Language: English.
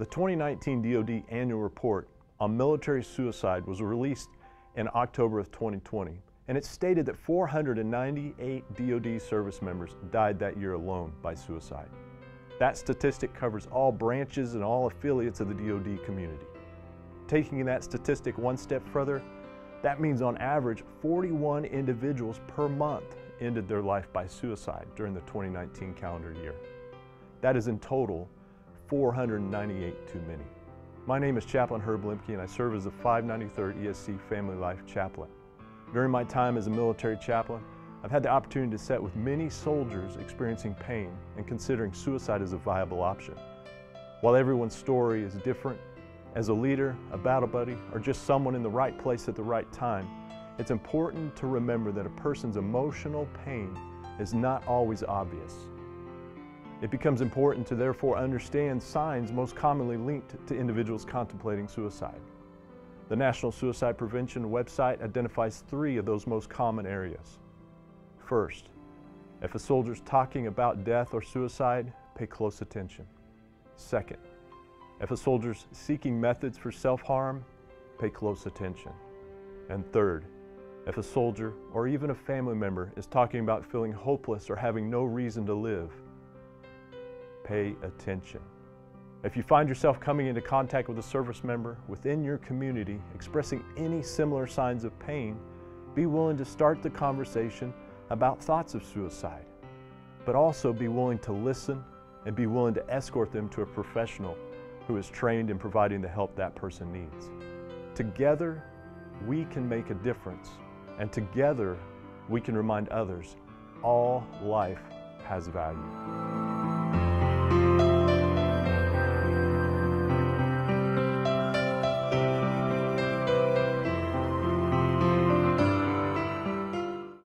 The 2019 DoD annual report on military suicide was released in October of 2020, and it stated that 498 DoD service members died that year alone by suicide. That statistic covers all branches and all affiliates of the DoD community. Taking that statistic one step further, that means on average 41 individuals per month ended their life by suicide during the 2019 calendar year. That is in total 498 too many. My name is Chaplain Herb Lemke and I serve as the 593rd ESC Family Life Chaplain. During my time as a military chaplain, I've had the opportunity to sit with many soldiers experiencing pain and considering suicide as a viable option. While everyone's story is different, as a leader, a battle buddy, or just someone in the right place at the right time, it's important to remember that a person's emotional pain is not always obvious. It becomes important to therefore understand signs most commonly linked to individuals contemplating suicide. The National Suicide Prevention website identifies three of those most common areas. First, if a soldier's talking about death or suicide, pay close attention. Second, if a soldier's seeking methods for self-harm, pay close attention. And third, if a soldier or even a family member is talking about feeling hopeless or having no reason to live, pay attention. If you find yourself coming into contact with a service member within your community expressing any similar signs of pain, be willing to start the conversation about thoughts of suicide, but also be willing to listen and be willing to escort them to a professional who is trained in providing the help that person needs. Together, we can make a difference and together we can remind others all life has value.